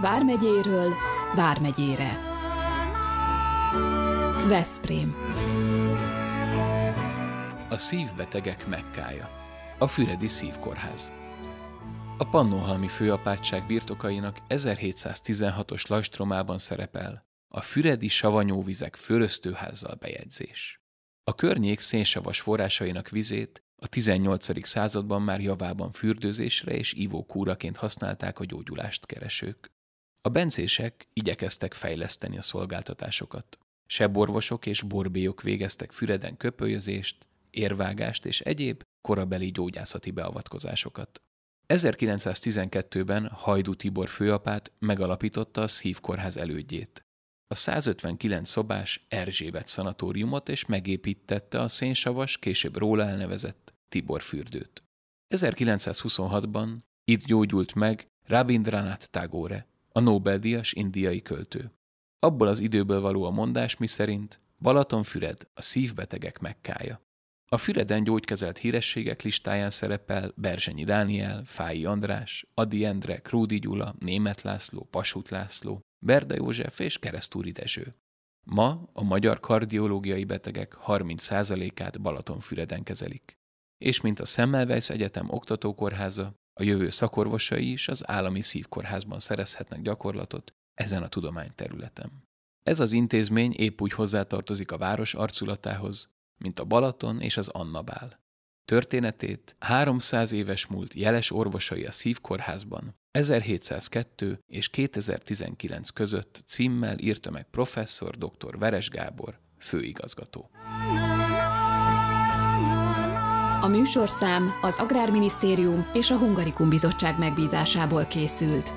Vármegyéről Vármegyére. Veszprém. A szívbetegek mekkája. A Füredi Szívkórház. A Pannonhalmi főapátság birtokainak 1716-os lajstromában szerepel a Füredi savanyúvizek fölöztőházzal bejegyzés. A környék szénsavas forrásainak vizét a 18. században már javában fürdőzésre és ivókúraként használták a gyógyulást keresők. A bencések igyekeztek fejleszteni a szolgáltatásokat. Seborvosok és borbélyok végeztek Füreden köpölyözést, érvágást és egyéb korabeli gyógyászati beavatkozásokat. 1912-ben Hajdú Tibor főapát megalapította a szívkórház elődjét. A 159 szobás Erzsébet szanatóriumot és megépítette a szénsavas, később róla elnevezett Tibor fürdőt. 1926-ban itt gyógyult meg Rabindranath Tagore, a Nobel-díjas indiai költő. Abból az időből való a mondás, miszerint Balatonfüred a szívbetegek mekkája. A Füreden gyógykezelt hírességek listáján szerepel Berzsenyi Dániel, Fái András, Adi Endre, Krúdi Gyula, Német László, Pasut László, Berda József és Keresztúri Dezső. Ma a magyar kardiológiai betegek 30%-át Balatonfüreden kezelik. És mint a Semmelweis Egyetem oktatókórháza, a jövő szakorvosai is az állami szívkórházban szerezhetnek gyakorlatot ezen a tudományterületen. Ez az intézmény épp úgy hozzátartozik a város arculatához, mint a Balaton és az Annabál. Történetét 300 éves múlt jeles orvosai a szívkórházban 1702 és 2019 között címmel írta meg professzor dr. Veres Gábor, főigazgató. A műsorszám az Agrárminisztérium és a Hungarikum Bizottság megbízásából készült.